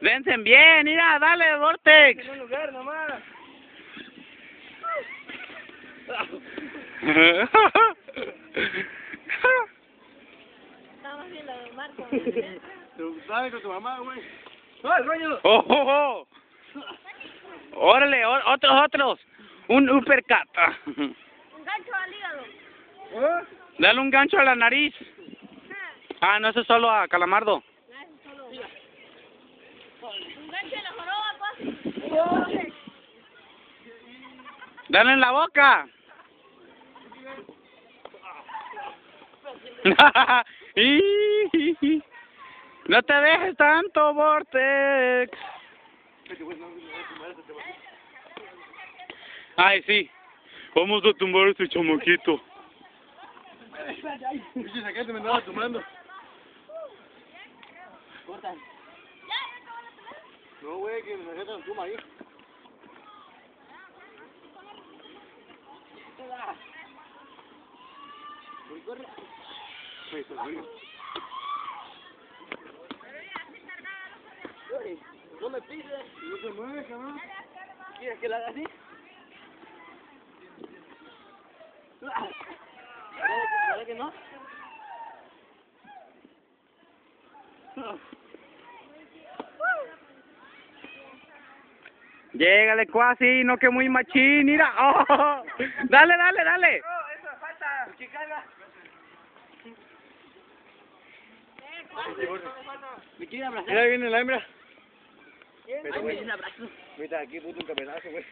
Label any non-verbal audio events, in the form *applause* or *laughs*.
Vencen bien, mira, dale, Vortex. un lugar nomás. Estamos viendo el marco. *laughs* Sabes con tu mamá, güey. ¡Ah, el baño! Oh, oh, oh. Órale, otros, otros. Un uppercut. Un gancho al hígado. ¿Ah? Dale un gancho a la nariz. Ah, no, eso es solo a Calamardo. No, eso es solo. Un gancho en la joroba, pues. Dale en la boca. *laughs* No te dejes tanto, Vortex. Ay, sí. Vamos a tumbar este sacate me andaba tomando. No, güey, que me la tuma ahí. Pues, oiga. No me pises. No se mueve, cabrón. ¿Quieres que la haga así? ¿Verdad que no? Llégale, cuasi, no que muy machín, mira. Oh, dale, dale, dale. ¿Qué carga? ¿Me quiere abrazar? Mira, viene la hembra. Me dio un abrazo. Mira, aquí puto un güey.